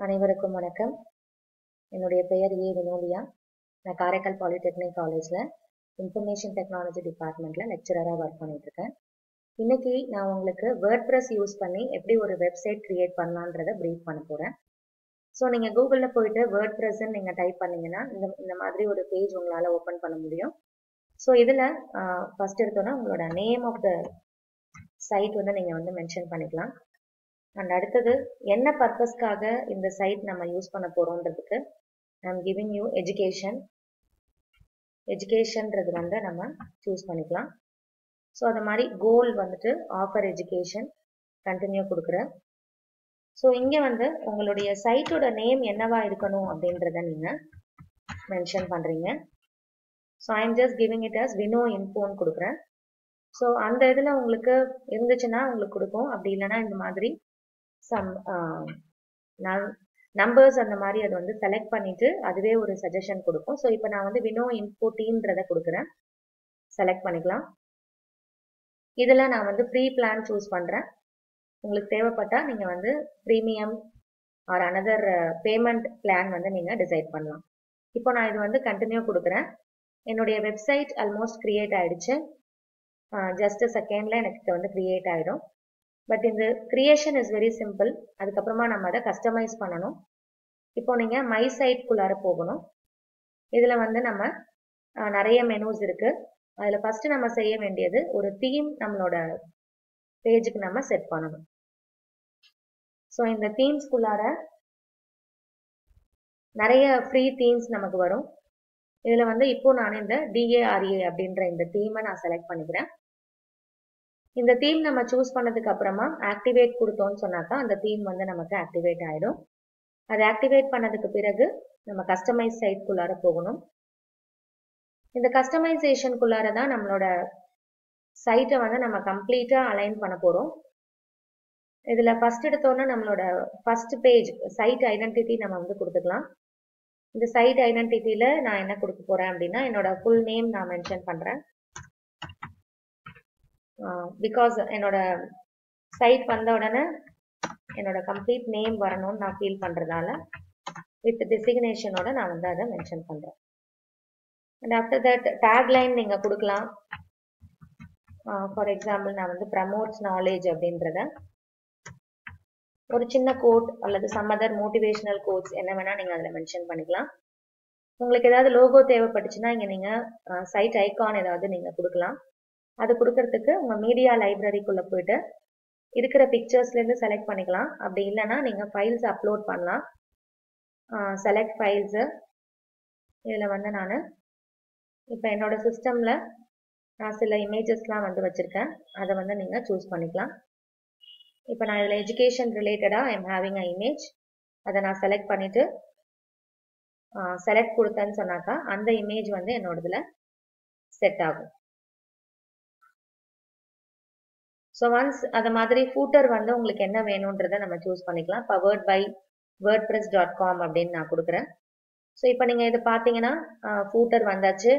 அனைவருக்கும் வணக்கம். என்னுடைய பெயர் ஏ வினோலியா. நான் காரைக்கால் பாலிடெக்னிக் காலேஜில் இன்ஃபர்மேஷன் டெக்னாலஜி டிபார்ட்மெண்ட்டில் லெக்சரராக ஒர்க் பண்ணிகிட்ருக்கேன் இன்றைக்கி நான் உங்களுக்கு வேர்ட் ப்ரெஸ் யூஸ் பண்ணி எப்படி ஒரு வெப்சைட் க்ரியேட் பண்ணலான்றதை ப்ரீஃப் பண்ண போகிறேன் ஸோ நீங்கள் கூகுளில் போயிட்டு வேர்ட் ப்ரெஸ்ன்னு நீங்கள் டைப் பண்ணிங்கன்னா இந்த இந்த மாதிரி ஒரு பேஜ் உங்களால் ஓப்பன் பண்ண முடியும். ஸோ இதில் ஃபஸ்ட் எடுத்தோன்னா உங்களோட நேம் ஆஃப் த சைட் வந்து நீங்கள் வந்து மென்ஷன் பண்ணிக்கலாம். அண்ட் அடுத்தது என்ன பர்பஸ்க்காக இந்த சைட் நம்ம யூஸ் பண்ண போகிறோன்றதுக்கு ஐம் கிவிங் யூ எஜுகேஷன் எஜுகேஷன்றது வந்து நம்ம சூஸ் பண்ணிக்கலாம். ஸோ அது மாதிரி கோல் வந்துட்டு ஆஃபர் எஜுகேஷன் கண்டினியூ கொடுக்குறேன் ஸோ இங்கே வந்து உங்களுடைய சைட்டோட நேம் என்னவா இருக்கணும் அப்படின்றத நீங்கள் மென்ஷன் பண்ணுறீங்க so I am just giving it as Vino இன்ஃபோன்னு கொடுக்குறேன். ஸோ அந்த இதில் உங்களுக்கு இருந்துச்சுன்னா உங்களுக்கு கொடுக்கும் அப்படி இல்லைன்னா இந்த மாதிரி சம் நம்பர்ஸ் uh, அந்த மாதிரி அதை வந்து செலக்ட் பண்ணிட்டு அதுவே ஒரு சஜஷன் கொடுக்கும். ஸோ இப்போ நான் வந்து வினோ இன்ஃபோ கொடுக்குறேன். செலக்ட் பண்ணிக்கலாம். இதில் நான் வந்து ஃப்ரீ பிளான் சூஸ் பண்ணுறேன் உங்களுக்கு தேவைப்பட்டால் நீங்கள் வந்து premium or another payment plan வந்து நீங்கள் டிசைட் பண்ணலாம். இப்போ நான் இது வந்து கண்டினியூ கொடுக்குறேன். என்னுடைய வெப்சைட் ஆல்மோஸ்ட் க்ரியேட் ஆகிடுச்சு ஜஸ்ட் செகண்டில் எனக்கு வந்து க்ரியேட் ஆகிடும் பட் இந்த க்ரியேஷன் இஸ் வெரி சிம்பிள் அதுக்கப்புறமா நம்ம அதை கஸ்டமைஸ் பண்ணணும். இப்போ நீங்கள் மை சைட்குள்ளார போகணும். இதில் வந்து நம்ம நிறைய மெனூஸ் இருக்குது அதில் ஃபஸ்ட்டு நம்ம செய்ய வேண்டியது ஒரு தீம் நம்மளோட பேஜுக்கு நம்ம செட் பண்ணணும். ஸோ இந்த தீம்ஸ்குள்ளார நிறைய ஃப்ரீ தீம்ஸ் நமக்கு வரும். இதில் வந்து இப்போ நான் இந்த டிஏஆர்ஏ அப்படின்ற இந்த தீமை நான் செலக்ட் பண்ணிக்கிறேன். இந்த தீம் நம்ம சூஸ் பண்ணதுக்கு அப்புறமா ஆக்டிவேட் கொடுத்தோம்னு சொன்னாக்கா அந்த தீம் வந்து நமக்கு ஆக்டிவேட் ஆகிடும் அது ஆக்டிவேட் பண்ணதுக்கு பிறகு நம்ம கஸ்டமைஸ் சைட்குள்ளார போகணும். இந்த கஸ்டமைசேஷனுக்குள்ளார தான் நம்மளோட சைட்டை வந்து நம்ம கம்ப்ளீட்டாக அலைன் பண்ண போகிறோம் இதில் ஃபஸ்ட் எடுத்தோன்னே நம்மளோட ஃபஸ்ட் பேஜ் சைட் ஐடென்டிட்டி நம்ம வந்து கொடுத்துக்கலாம். இந்த சைட் ஐடென்டிட்டியில் நான் என்ன கொடுக்க போகிறேன் அப்படின்னா என்னோட ஃபுல் நேம் நான் மென்ஷன் பண்ணுறேன் பிகாஸ் என்னோட சைட் வந்த உடனே என்னோட கம்ப்ளீட் நேம் வரணும்னு நான் ஃபீல் பண்ணுறதால வித் டிசிக்னேஷனோட நான் வந்து அதை மென்ஷன் பண்ணுறேன் அண்ட் ஆஃப்டர் தட் டேக்லைன் நீங்கள் கொடுக்கலாம். ஃபார் எக்ஸாம்பிள் நான் வந்து ப்ரமோட்ஸ் நாலேஜ் அப்படின்றத. ஒரு சின்ன கோட் அல்லது சம் அதர் மோட்டிவேஷனல் கோட்ஸ் என்ன வேணால் நீங்கள் அதில் மென்ஷன் பண்ணிக்கலாம். உங்களுக்கு ஏதாவது லோகோ தேவைப்பட்டுச்சுன்னா இங்கே நீங்கள் சைட் ஐக்கான் ஏதாவது நீங்கள் கொடுக்கலாம். அது கொடுக்கறதுக்கு உங்கள் மீடியா லைப்ரரிக்குள்ளே போயிட்டு இருக்கிற பிக்சர்ஸ்லேருந்து செலக்ட் பண்ணிக்கலாம். அப்படி இல்லைன்னா நீங்கள் ஃபைல்ஸ் அப்லோட் பண்ணலாம். செலக்ட் ஃபைல்ஸு இதில் வந்து நான் இப்போ என்னோடய சிஸ்டமில் நான் சில இமேஜஸ்லாம் வந்து வச்சுருக்கேன். அதை வந்து நீங்கள் சூஸ் பண்ணிக்கலாம். இப்போ நான் இதில் எஜுகேஷன் ரிலேட்டடாக ஐம் ஹேவிங் அ இமேஜ் அதை நான் செலக்ட் பண்ணிவிட்டு செலக்ட் கொடுத்தேன்னு சொன்னாக்கா அந்த இமேஜ் வந்து என்னோடதுல செட் ஆகும். ஸோ ஒன்ஸ் அதை மாதிரி ஃபூட்டர் வந்து உங்களுக்கு என்ன வேணுன்றதை நம்ம சூஸ் பண்ணிக்கலாம். Powered by WordPress dot com அப்படின்னு நான் கொடுக்குறேன். ஸோ இப்போ நீங்கள் இது பார்த்தீங்கன்னா ஃபூட்டர் வந்தாச்சு.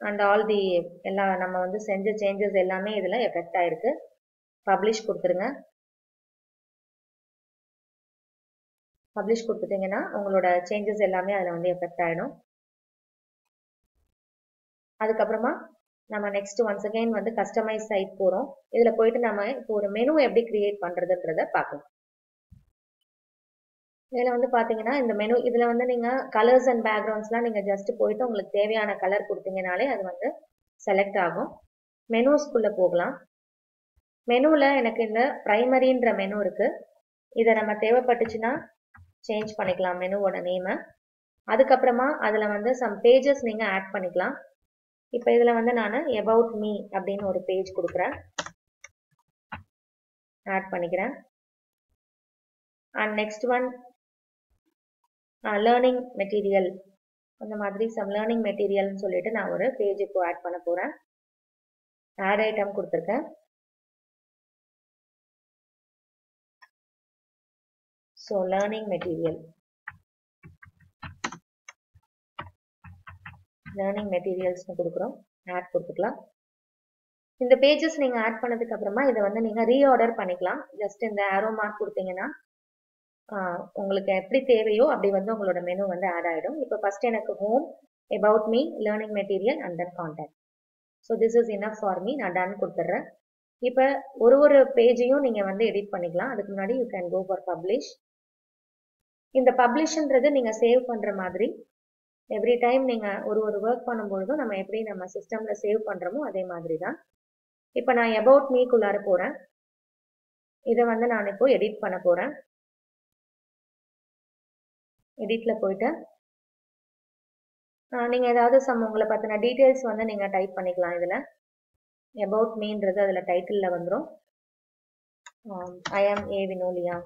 அண்ட் ஆல் தி எல்லா நம்ம வந்து செஞ்ச சேஞ்சஸ் எல்லாமே இதில் எஃபெக்ட் ஆயிருக்கு. பப்ளிஷ் கொடுத்துருங்க. பப்ளிஷ் கொடுத்துட்டிங்கன்னா உங்களோட சேஞ்சஸ் எல்லாமே அதில் வந்து எஃபெக்ட் ஆகிடும் அதுக்கப்புறமா நம்ம நெக்ஸ்ட் ஒன்ஸ் அகைன் வந்து கஸ்டமைஸ் சைட் போகிறோம் இதில் போயிட்டு நம்ம இப்போ ஒரு மெனு எப்படி கிரியேட் பண்ணுறதுன்றத பார்க்கலாம். இதில் வந்து பார்த்தீங்கன்னா இந்த மெனு இதில் வந்து நீங்கள் கலர்ஸ் அண்ட் பேக்ரவுண்ட்ஸ்லாம் நீங்கள் ஜஸ்ட் போயிட்டு உங்களுக்கு தேவையான கலர் கொடுத்தீங்கனாலே அது வந்து செலக்ட் ஆகும். மெனுஸ்குள்ளே போகலாம். மெனுவில் எனக்கு இந்த ப்ரைமரின்ற மெனு இருக்குது இதை நம்ம தேவைப்பட்டுச்சுன்னா சேஞ்ச் பண்ணிக்கலாம் மெனுவோட நேமை அதுக்கப்புறமா அதில் வந்து சம் பேஜஸ் நீங்கள் ஆட் பண்ணிக்கலாம். இப்போ இதில் வந்து நான் எபவுட் மீ அப்படின்னு ஒரு பேஜ் கொடுக்குறேன். ஆட் பண்ணிக்கிறேன். And next one learning material அந்த மாதிரி சம் லேர்னிங் மெட்டீரியல்னு சொல்லிட்டு நான் ஒரு பேஜ் ஆட் பண்ண போகிறேன் ஆட் ஐட்டம் கொடுத்துருக்கேன். ஸோ லேர்னிங் மெட்டீரியல் லேர்னிங் மெட்டீரியல்ஸ்னு கொடுக்குறோம். ஆட் கொடுத்துக்கலாம். இந்த பேஜஸ் நீங்கள் ஆட் பண்ணதுக்கு அப்புறமா இதை வந்து நீங்கள் ரீஆர்டர் பண்ணிக்கலாம். ஜஸ்ட் இந்த ஆரோ மார்க் கொடுத்தீங்கன்னா உங்களுக்கு எப்படி தேவையோ அப்படி வந்து உங்களோட மெனு வந்து ஆட் ஆகிடும் இப்போ ஃபர்ஸ்ட் எனக்கு home about me learning material and then contact so this is enough for me நான் டன் கொடுத்துட்றேன் இப்போ ஒரு ஒரு பேஜையும் நீங்கள் வந்து எடிட் பண்ணிக்கலாம். அதுக்கு முன்னாடி you can go for publish இந்த பப்ளிஷ்ன்றது நீங்கள் சேவ் பண்ணுற மாதிரி எவ்ரி டைம் நீங்கள் ஒரு ஒரு ஒர்க் பண்ணும்பொழுதும் நம்ம எப்படி நம்ம சிஸ்டமில் சேவ் பண்ணுறோமோ அதே மாதிரி தான் இப்போ நான் அபவுட் மீக்குள்ளார போகிறேன் இதை வந்து நான் இப்போ எடிட் பண்ண போகிறேன் எடிட்டில் போயிட்டு நீங்கள் ஏதாவது சம் உங்களை பற்றின டீட்டெயில்ஸ் வந்து நீங்கள் டைப் பண்ணிக்கலாம் இதில். அபவுட் மீன்றது அதில் டைட்டிலில் வந்துடும் I am a Vinolia.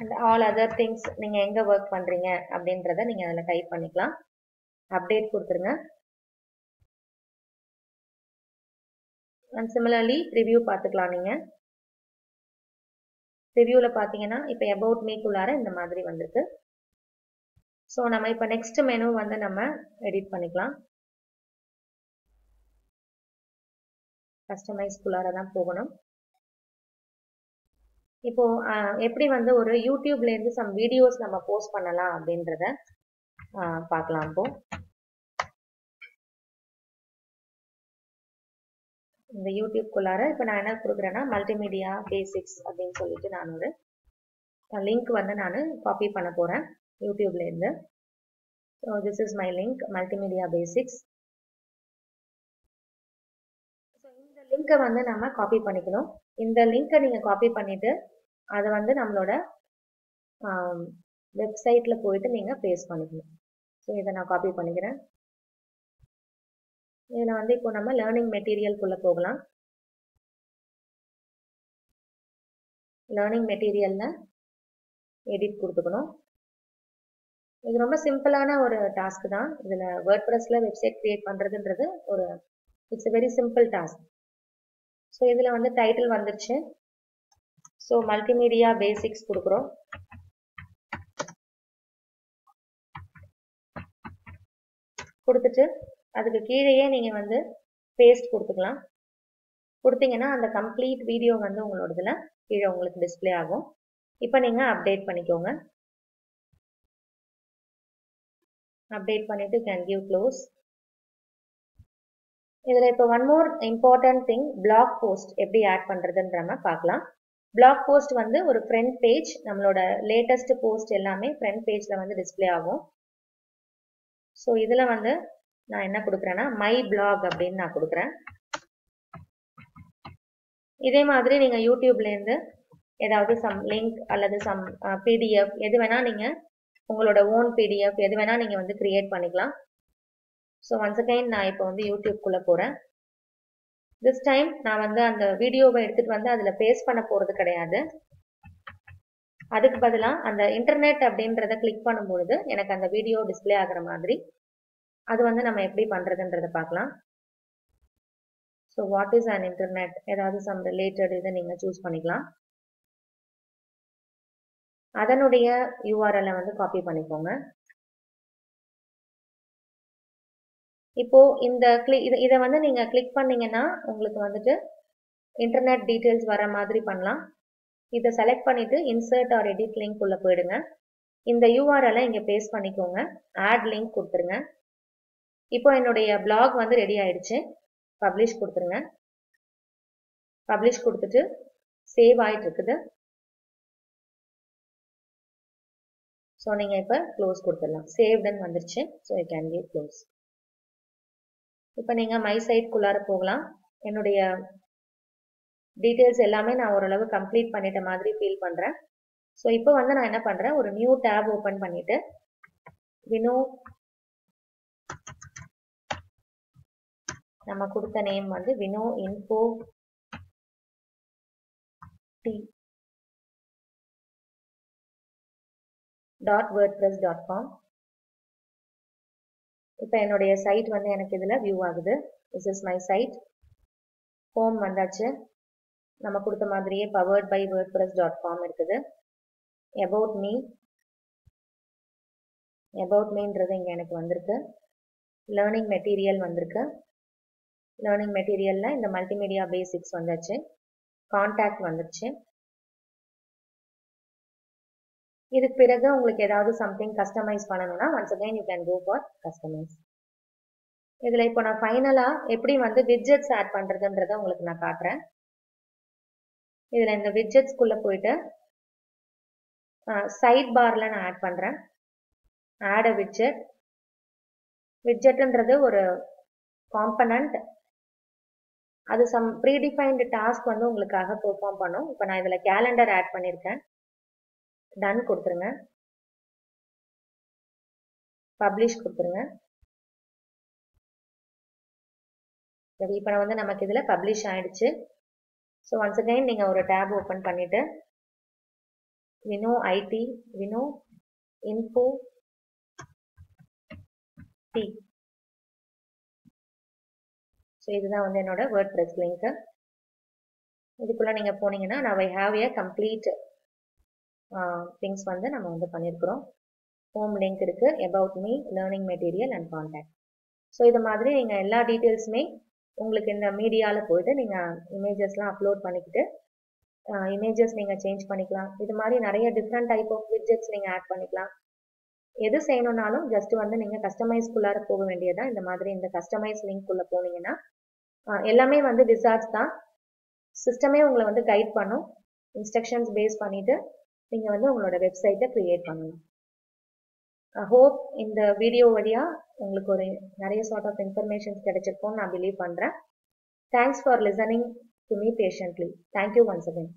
And all other things நீங்கள் எங்கே ஒர்க் பண்ணுறீங்க அப்படின்றத நீங்கள் அதில் டைப் பண்ணிக்கலாம். அப்டேட் கொடுத்துருங்க. அண்ட் சிமிலர்லி ரிவ்யூ பார்த்துக்கலாம் நீங்கள் ரிவ்யூவில் பார்த்தீங்கன்னா இப்போ அபவுட் மீக்குள்ளார இந்த மாதிரி வந்திருக்கு. ஸோ நம்ம இப்போ நெக்ஸ்ட் மெனு வந்து நம்ம எடிட் பண்ணிக்கலாம். கஸ்டமைஸ்குள்ளார தான் போகணும். இப்போ எப்படி வந்து ஒரு யூடியூப்லேருந்து சம் வீடியோஸ் நம்ம போஸ்ட் பண்ணலாம் அப்படின்றத பார்க்கலாம் இப்போ. இந்த யூடியூப்குள்ளார இப்போ நான் என்ன கொடுக்குறேன்னா மல்டிமீடியா பேசிக்ஸ் அப்படின்னு சொல்லிட்டு நான் ஒரு லிங்க் வந்து நான் காப்பி பண்ண போகிறேன் யூடியூப்லேருந்து so this is my link multimedia basics so இந்த லிங்க்கை வந்து நம்ம காப்பி பண்ணிக்கணும். இந்த லிங்க்கை நீங்கள் காப்பி பண்ணிவிட்டு அதை வந்து நம்மளோட வெப்சைட்டில் போயிட்டு நீங்கள் பேஸ்ட் பண்ணிக்கணும். ஸோ இதை நான் காப்பி பண்ணிக்கிறேன். இதில் வந்து இப்போ நம்ம லேர்னிங் மெட்டீரியல்குள்ளே போகலாம். லேர்னிங் மெட்டீரியலில் எடிட் கொடுத்துக்கணும். இது ரொம்ப சிம்பிளான ஒரு டாஸ்க் தான். இதில் வேர்ட் ப்ரெஸில் வெப்சைட் க்ரியேட் பண்ணுறதுன்றது ஒரு it's a very simple task so இதில் வந்து டைட்டில் வந்துருச்சு. ஸோ மல்டிமீடியா பேசிக்ஸ் கொடுக்குறோம். கொடுத்துட்டு அதுக்கு கீழேயே நீங்கள் வந்து பேஸ்ட் கொடுத்துக்கலாம். கொடுத்தீங்கன்னா அந்த கம்ப்ளீட் வீடியோ வந்து உங்களோடதுல கீழே உங்களுக்கு டிஸ்பிளே ஆகும். இப்போ நீங்கள் அப்டேட் பண்ணிக்கோங்க. அப்டேட் பண்ணிவிட்டு கேன் கிவ் க்ளோஸ் இதில் இப்போ one more important thing blog post எப்படி ஆட் பண்ணுறதுன்ற பார்க்கலாம். பிளாக் போஸ்ட் வந்து ஒரு ஃப்ரண்ட் பேஜ் நம்மளோட லேட்டஸ்ட் போஸ்ட் எல்லாமே ஃப்ரண்ட் பேஜில் வந்து டிஸ்பிளே ஆகும். ஸோ இதில் வந்து நான் என்ன கொடுக்குறேன்னா மை பிளாக் அப்படின்னு நான் கொடுக்குறேன். இதே மாதிரி நீங்கள் யூடியூப்லேருந்து ஏதாவது சம் லிங்க் அல்லது சம் பிடிஎஃப் எது வேணால் நீங்கள் உங்களோட ஓன் பிடிஎஃப் எது வேணால் நீங்கள் வந்து க்ரியேட் பண்ணிக்கலாம். ஸோ ஒன்ஸ் அகைன் நான் இப்போ வந்து யூடியூப்குள்ளே போகிறேன் திஸ் டைம் நான் வந்து அந்த வீடியோவை எடுத்துகிட்டு வந்து அதில் பேஸ்ட் பண்ண போகிறது கிடையாது. அதுக்கு பதிலாக அந்த இன்டர்நெட் அப்படின்றத கிளிக் பண்ணும்பொழுது எனக்கு அந்த வீடியோ டிஸ்பிளே ஆகிற மாதிரி அது வந்து நம்ம எப்படி பண்ணுறதுன்றதை பார்க்கலாம். So what is an internet ஏதாவது சம் ரிலேட்டட் இதை நீங்கள் சூஸ் பண்ணிக்கலாம். அதனுடைய யூஆர்எல்லை வந்து காப்பி பண்ணிக்கோங்க. இப்போ இந்த கிளிக் இதை இதை வந்து நீங்கள் கிளிக் பண்ணீங்கன்னா உங்களுக்கு வந்துட்டு இன்டர்நெட் டீட்டெயில்ஸ் வர மாதிரி பண்ணலாம். இதை செலக்ட் பண்ணிவிட்டு இன்சர்ட் ஆர் எடிட் லிங்க் உள்ள போயிடுங்க. இந்த யூஆர்எல்லாம் இங்கே பேஸ்ட் பண்ணிக்கோங்க. ஆட் லிங்க் கொடுத்துருங்க. இப்போ என்னுடைய பிளாக் வந்து ரெடி ஆயிடுச்சு. பப்ளிஷ் கொடுத்துருங்க. பப்ளிஷ் கொடுத்துட்டு சேவ் ஆயிட்டு இருக்குது. ஸோ நீங்கள் இப்போ க்ளோஸ் கொடுத்துடலாம். சேவ்டுன்னு வந்துருச்சு. So you can be close இப்போ நீங்கள் மை சைட்குள்ளார போகலாம். என்னுடைய டீட்டெயில்ஸ் எல்லாமே நான் ஓரளவு கம்ப்ளீட் பண்ணிட்ட மாதிரி ஃபீல் பண்ணுறேன் ஸோ இப்போ வந்து நான் என்ன பண்ணுறேன் ஒரு நியூ டேப் ஓப்பன் பண்ணிவிட்டு வினோ நம்ம கொடுத்த நேம் வந்து Vino info T dot wordpress dot com இப்போ என்னுடைய சைட் வந்து எனக்கு இதில் வியூ ஆகுது. This is my site home வந்தாச்சு. நம்ம கொடுத்த மாதிரியே powered by wordpress dot com இருக்குது எபவுட் மீ எபவுட் மீன்றது இங்கே எனக்கு வந்திருக்கு. லேர்னிங் மெட்டீரியல் வந்திருக்கு. லேர்னிங் மெட்டீரியலில் இந்த மல்டிமீடியா பேசிக்ஸ் வந்தாச்சு. கான்டாக்ட் வந்துருச்சு. இதுக்கு பிறகு உங்களுக்கு ஏதாவது சம்திங் கஸ்டமைஸ் பண்ணணும்னா once again you can go for customize இதில் இப்போ நான் ஃபைனலாக எப்படி வந்து விட்ஜெட்ஸ் ஆட் பண்ணுறதுன்றத உங்களுக்கு நான் காட்டுறேன். இதில் இந்த விட்ஜெட்ஸ்குள்ளே போயிட்டு சைட் பாரில் நான் ஆட் பண்ணுறேன் ஆட் அ விட்ஜெட் விட்ஜெட்டுன்றது ஒரு காம்பனண்ட் அது சம் ப்ரீடிஃபைன்டு டாஸ்க் வந்து உங்களுக்காக பெர்ஃபார்ம் பண்ணும். இப்போ நான் இதில் கேலண்டர் ஆட் பண்ணியிருக்கேன். டன் கொடுத்துருங்க. பப்ளிஷ் கொடுத்துருங்க. சரி இப்போ நான் வந்து நமக்கு இதில் பப்ளிஷ் ஆகிடுச்சு ஸோ ஒன்ஸ் அகைன் நீங்கள் ஒரு டேப் ஓப்பன் பண்ணிவிட்டு Vino ID Vino info T so இதுதான் வந்து என்னோட வேர்ட் ப்ரெஸ் லிங்க்கு இதுக்குள்ளே நீங்கள் போனீங்கன்னா நான் I have a complete things வந்து நம்ம வந்து பண்ணியிருக்கிறோம் ஹோம் லிங்க் இருக்குது about me learning material and contact so இது மாதிரி நீங்கள் எல்லா டீட்டெயில்ஸுமே உங்களுக்கு இந்த மீடியாவில் போயிட்டு நீங்கள் இமேஜஸ்லாம் அப்லோட் பண்ணிக்கிட்டு இமேஜஸ் நீங்கள் சேஞ்ச் பண்ணிக்கலாம். இது மாதிரி நிறைய டிஃப்ரெண்ட் டைப் ஆஃப் விட்ஜெட்ஸ் நீங்கள் ஆட் பண்ணிக்கலாம். எது செய்யணும்னாலும் ஜஸ்ட் வந்து நீங்கள் கஸ்டமைஸ்குள்ளார போக வேண்டியதான் இந்த மாதிரி இந்த கஸ்டமைஸ் லிங்க்குள்ளே போனீங்கன்னா எல்லாமே வந்து விசார்ட்ஸ் தான். சிஸ்டமே உங்களை வந்து கைட் பண்ணும். இன்ஸ்ட்ரக்ஷன்ஸ் பேஸ் பண்ணிவிட்டு நீங்கள் வந்து உங்களோட வெப்சைட்டை க்ரியேட் பண்ணணும். ஹோப் இந்த வீடியோ வழியாக உங்களுக்கு ஒரு நிறைய சார்ட் ஆஃப் இன்ஃபர்மேஷன்ஸ் கிடைச்சிருக்கும்னு நான் பிலீவ் பண்ணுறேன் thanks for listening to me patiently thank you once again